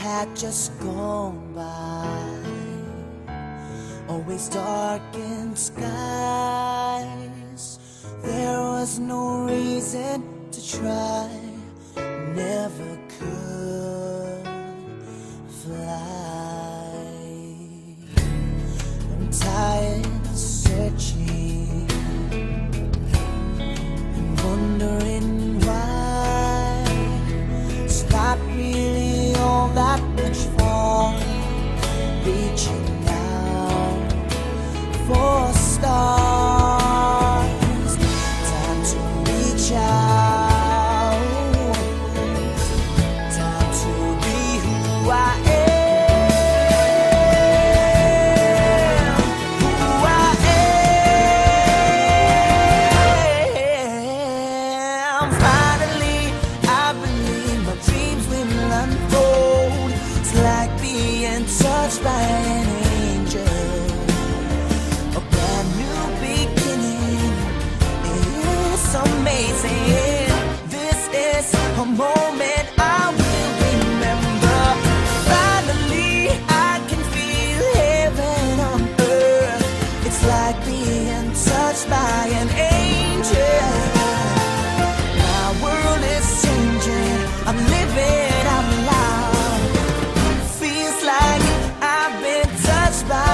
had just gone by. Always darkened skies. There was no reason to try. Never could fly. that much far reaching by an angel. A brand new beginning. It's amazing. This is a moment. spot.